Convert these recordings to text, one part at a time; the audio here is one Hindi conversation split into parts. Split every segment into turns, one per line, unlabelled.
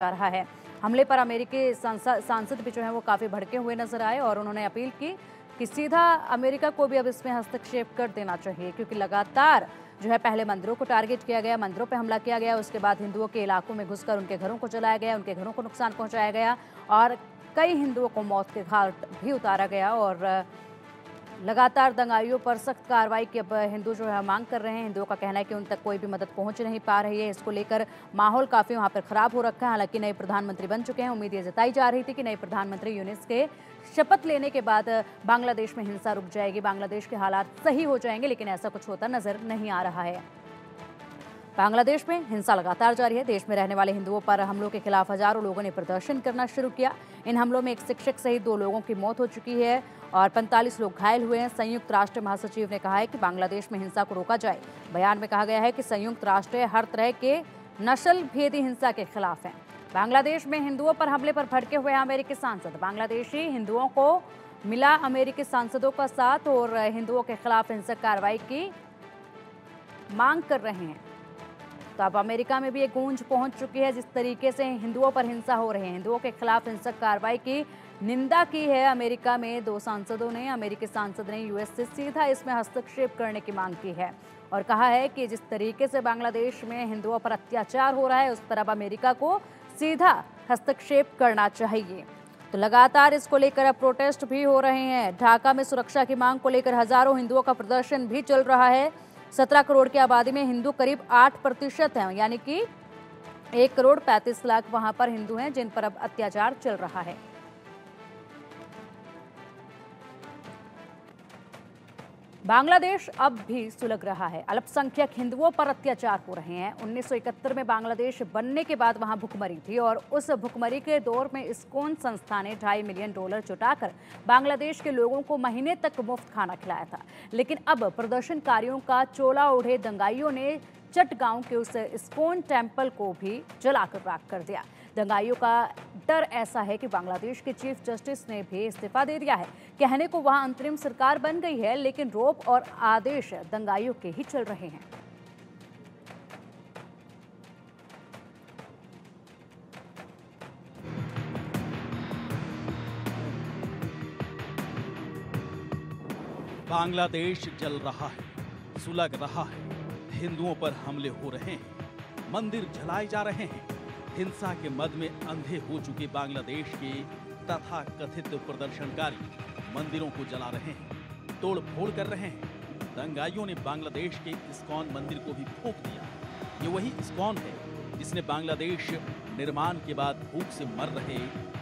जा रहा है। हमले पर अमेरिकी सांसद भी जो है वो काफ़ी भड़के हुए नज़र आए और उन्होंने अपील की कि सीधा अमेरिका को भी अब इसमें हस्तक्षेप कर देना चाहिए, क्योंकि लगातार जो है पहले मंदिरों को टारगेट किया गया, मंदिरों पर हमला किया गया, उसके बाद हिंदुओं के इलाकों में घुसकर उनके घरों को जलाया गया, उनके घरों को नुकसान पहुँचाया गया और कई हिंदुओं को मौत के घाट भी उतारा गया और लगातार दंगाइयों पर सख्त कार्रवाई की अब हिंदू जो है मांग कर रहे हैं। हिंदुओं का कहना है कि उन तक कोई भी मदद पहुँच नहीं पा रही है। इसको लेकर माहौल काफ़ी वहाँ पर खराब हो रखा है। हालाँकि नए प्रधानमंत्री बन चुके हैं। उम्मीद ये जताई जा रही थी कि नए प्रधानमंत्री यूनिस के शपथ लेने के बाद बांग्लादेश में हिंसा रुक जाएगी। बांग्लादेश के हालात सही हो जाएँगे, लेकिन ऐसा कुछ होता नज़र नहीं आ रहा है। बांग्लादेश में हिंसा लगातार जारी है। देश में रहने वाले हिंदुओं पर हमलों के खिलाफ हज़ारों लोगों ने प्रदर्शन करना शुरू किया। इन हमलों में एक शिक्षक सहित दो लोगों की मौत हो चुकी है और 45 लोग घायल हुए हैं। संयुक्त राष्ट्र महासचिव ने कहा है कि बांग्लादेश में हिंसा को रोका जाए। बयान में कहा गया है कि संयुक्त राष्ट्र हर तरह के नस्ल भेदी हिंसा के खिलाफ है। बांग्लादेश में हिंदुओं पर हमले पर भड़के हुए हैं अमेरिकी सांसद। बांग्लादेशी हिंदुओं को मिला अमेरिकी सांसदों का साथ और हिंदुओं के खिलाफ हिंसक कार्रवाई की मांग कर रहे हैं। तो अब अमेरिका में भी एक गूंज पहुँच चुकी है, जिस तरीके से हिंदुओं पर हिंसा हो रही है। हिंदुओं के खिलाफ हिंसक कार्रवाई की निंदा की है अमेरिका में। दो सांसदों ने, अमेरिकी सांसद ने यूएस से सीधा इसमें हस्तक्षेप करने की मांग की है और कहा है कि जिस तरीके से बांग्लादेश में हिंदुओं पर अत्याचार हो रहा है, उस पर अब अमेरिका को सीधा हस्तक्षेप करना चाहिए। तो लगातार इसको लेकर अब प्रोटेस्ट भी हो रहे हैं। ढाका में सुरक्षा की मांग को लेकर हज़ारों हिंदुओं का प्रदर्शन भी चल रहा है। सत्रह करोड़ की आबादी में हिंदू करीब आठ प्रतिशत है, यानी कि एक करोड़ पैंतीस लाख वहाँ पर हिंदू हैं जिन पर अब अत्याचार चल रहा है। बांग्लादेश अब भी सुलग रहा है। अल्पसंख्यक हिंदुओं पर अत्याचार हो रहे हैं। 1971 में बांग्लादेश बनने के बाद वहाँ भुखमरी थी और उस भुखमरी के दौर में इस्कोन संस्था ने ढाई मिलियन डॉलर जुटाकर बांग्लादेश के लोगों को महीने तक मुफ़्त खाना खिलाया था। लेकिन अब प्रदर्शनकारियों का चोला उड़े दंगाइयों ने चटगांव के उस इस्कोन टेंपल को भी जलाकर राख कर दिया। दंगाइयों का डर ऐसा है कि बांग्लादेश के चीफ जस्टिस ने भी इस्तीफा दे दिया है। कहने को वहाँ अंतरिम सरकार बन गई है, लेकिन रोप और आदेश दंगाइयों के ही चल रहे हैं।
बांग्लादेश जल रहा है, सुलग रहा है, हिंदुओं पर हमले हो रहे हैं, मंदिर जलाए जा रहे हैं। हिंसा के मद में अंधे हो चुके बांग्लादेश के तथा कथित प्रदर्शनकारी मंदिरों को जला रहे हैं, तोड़ फोड़ कर रहे हैं। दंगाइयों ने बांग्लादेश के इस्कॉन मंदिर को भी फूक दिया। ये वही इस्कॉन है जिसने बांग्लादेश निर्माण के बाद भूख से मर रहे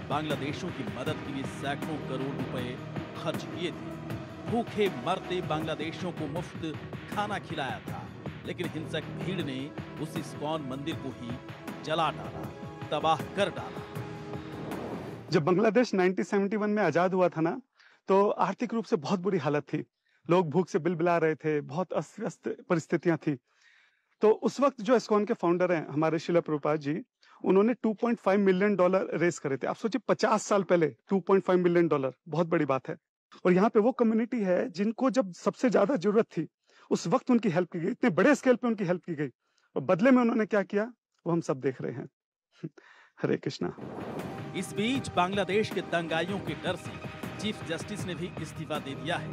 बांग्लादेशों की मदद के लिए सैकड़ों करोड़ रुपए खर्च किए थे। भूखे मरते बांग्लादेशों को मुफ़्त खाना खिलाया था, लेकिन हिंसक भीड़ ने उस इस्कॉन मंदिर को ही जला डाला, तबाह कर डाला।
जब बांग्लादेश 1971 में आज़ाद हुआ था ना तो आर्थिक रूप से बहुत बुरी हालत थी। लोग भूख से बिलबिला रहे थे, बहुत अस्त व्यस्त परिस्थितियाँ थी। तो उस वक्त जो एस्कॉन के फाउंडर हैं, हमारे शिला प्रभुपाद जी, उन्होंने 2.5 मिलियन डॉलर रेस करे थे। आप सोचिए 50 साल पहले 2.5 मिलियन डॉलर बहुत बड़ी बात है। और यहाँ पे वो कम्युनिटी है, जिनको जब सबसे ज़्यादा ज़रूरत थी, उस वक्त उनकी हेल्प की गई, इतने बड़े स्केल पे उनकी हेल्प की गई। और बदले में उन्होंने क्या किया? वो हम सब देख रहे हैं। हरे कृष्णा।
इस बीच बांग्लादेश के दंगाइयों के डर से चीफ जस्टिस ने भी इस्तीफा दे दिया है।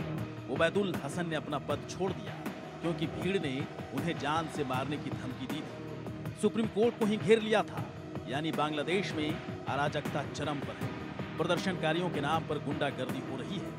उबैदुल हसन ने अपना पद छोड़ दिया, क्योंकि भीड़ ने उन्हें जान से मारने की धमकी दी थी। सुप्रीम कोर्ट को ही घेर लिया था, यानी बांग्लादेश में अराजकता चरम पर है। प्रदर्शनकारियों के नाम पर गुंडागर्दी हो रही है।